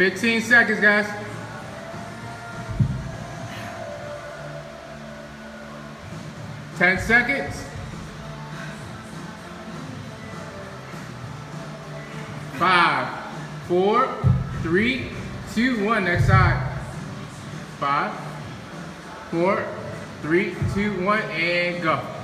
15 seconds, guys. Ten seconds. Five, four, three, two, one. Next side. Five, four, three, two, one, and go.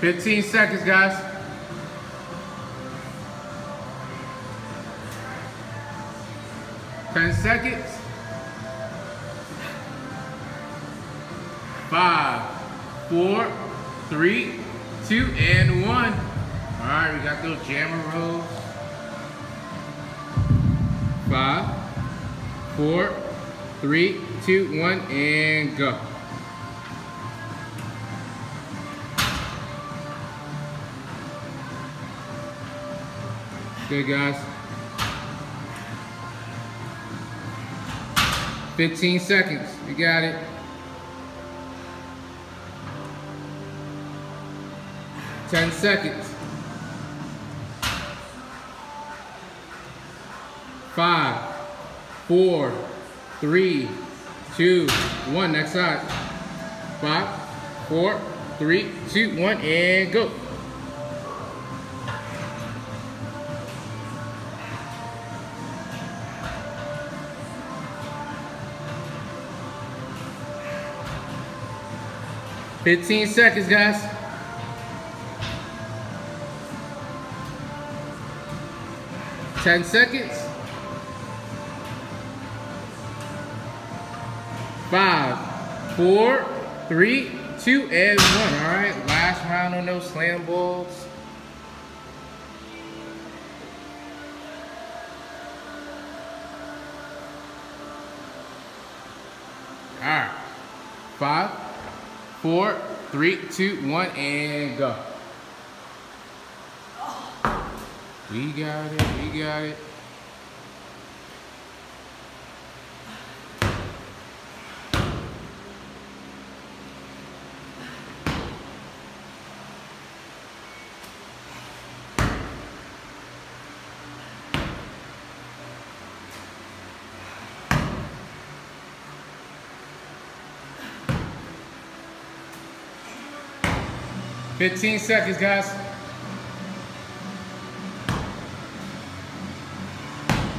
Fifteen seconds, guys. Ten seconds. Five, four, three, two, and one. All right, we got those jammer rows. Five, four, three, two, one, and go. Good, guys. 15 seconds. You got it. Ten seconds. Five, four, three, two, one. Next side. Five, four, three, two, one, and go. Fifteen seconds, guys. Ten seconds. Five, four, three, two, and one. All right, last round on those slam balls. All right, five, four, three, two, one, and go. We got it, we got it. Fifteen seconds, guys.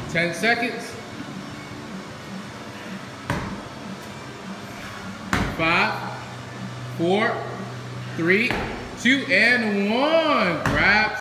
Ten seconds. Five, four, three, two, and one. Grab